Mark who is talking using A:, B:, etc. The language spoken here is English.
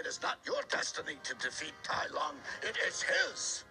A: It is not your destiny to defeat Tai Lung. It is his.